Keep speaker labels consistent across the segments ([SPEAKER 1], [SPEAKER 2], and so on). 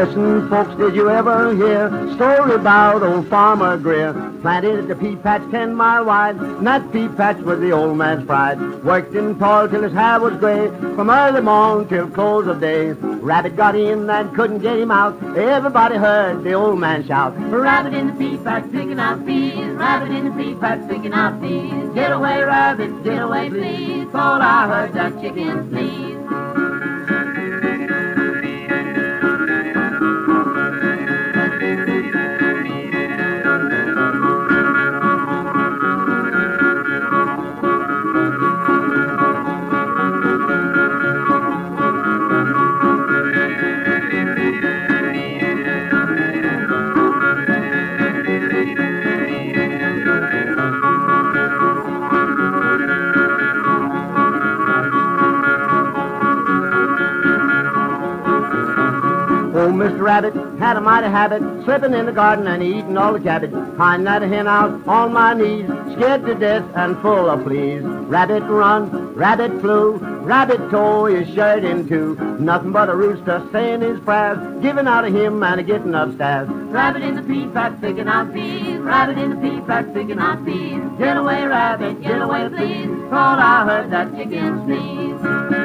[SPEAKER 1] Listen, folks, did you ever hear a story about old Farmer Greer? Planted the pea patch ten mile wide, and that pea patch was the old man's pride. Worked in toil till his hair was gray, from early morn till close of day. Rabbit got in and couldn't get him out. Everybody heard the old man shout.
[SPEAKER 2] Rabbit in the pea patch picking out peas. Rabbit in the pea patch picking out peas. Get away, rabbit, get away, please. All I heard that chicken please.
[SPEAKER 1] Old Mr. Rabbit had a mighty habit, slipping in the garden and eating all the cabbage. Find that hen out on my knees, scared to death and full of fleas. Rabbit run, rabbit flew, rabbit tore his shirt in two. Nothing but a rooster saying his prayers, giving out of him and a getting upstairs.
[SPEAKER 2] Rabbit in the pea patch picking out peas. Rabbit in the pea patch picking out peas. Get away, rabbit, get away, please. All I heard that chicken sneeze.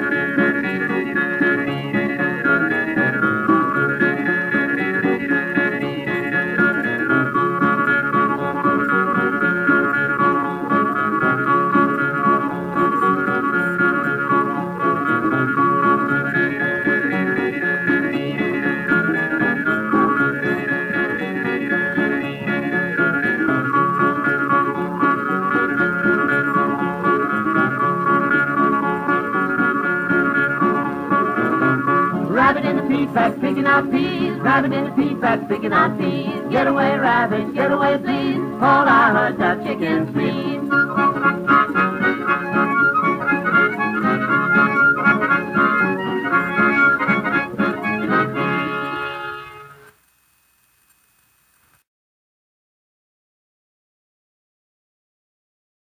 [SPEAKER 2] Rabbit in the pea patch picking out peas. Rabbit in the pea patch picking out peas. Get away, rabbit, get away, please. All I heard that chicken sneeze.